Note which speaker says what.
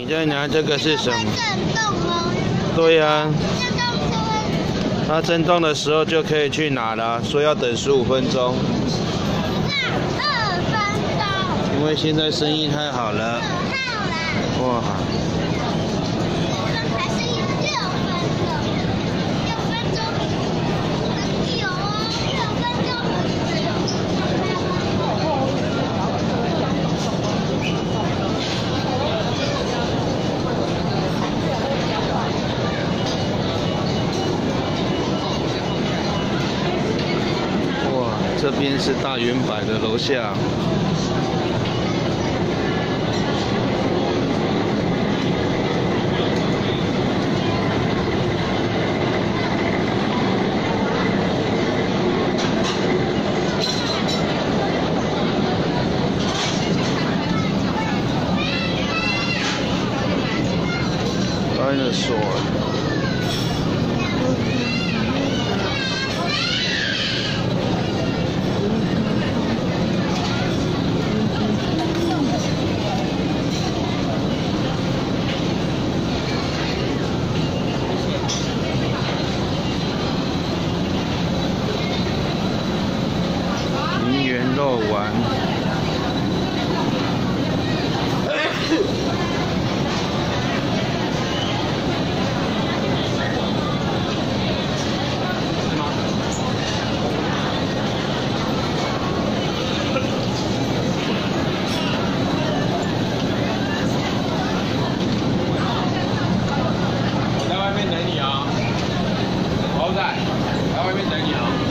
Speaker 1: 你在拿这个是什么？
Speaker 2: 震动哦。
Speaker 1: 对呀、它震动的时候就可以去拿了，说要等十五分钟，
Speaker 2: 那二分钟。
Speaker 1: 因为现在生意太好了。哇，
Speaker 2: 这边是大圆柏的楼下。Dinosaur. 肉丸。我在外面
Speaker 1: 等你啊。豪仔，在外面等你啊。